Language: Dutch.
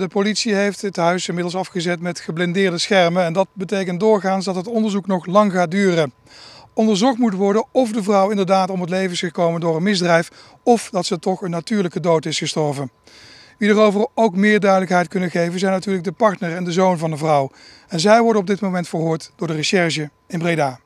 De politie heeft het huis inmiddels afgezet met geblindeerde schermen en dat betekent doorgaans dat het onderzoek nog lang gaat duren. Onderzocht moet worden of de vrouw inderdaad om het leven is gekomen door een misdrijf of dat ze toch een natuurlijke dood is gestorven. Wie erover ook meer duidelijkheid kunnen geven zijn natuurlijk de partner en de zoon van de vrouw. En zij worden op dit moment verhoord door de recherche in Breda.